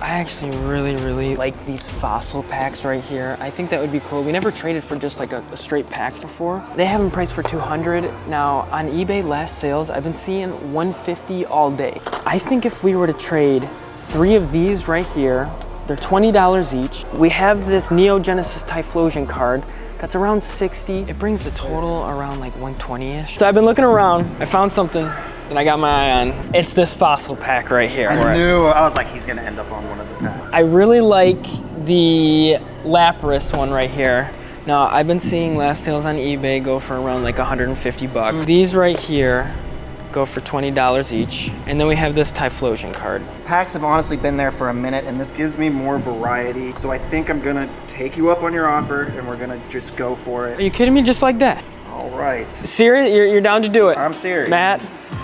I actually really, really like these fossil packs right here. I think that would be cool. We never traded for just like a, a straight pack before. They have them priced for 200. Now on eBay last sales, I've been seeing 150 all day. I think if we were to trade three of these right here, they're $20 each. We have this Neo Genesis Typhlosion card that's around 60. It brings the total around like 120-ish. So I've been looking around. I found something that I got my eye on. It's this fossil pack right here. I knew. I was like, he's gonna end up on one of the packs. I really like the Lapras one right here. Now, I've been seeing last sales on eBay go for around like 150 bucks. Mm. These right here go for $20 each. And then we have this Typhlosion card. Packs have honestly been there for a minute, and this gives me more variety. So I think I'm gonna take you up on your offer, and we're gonna just go for it. Are you kidding me? Just like that? All right. Serious? You're, you're down to do it? I'm serious. Matt,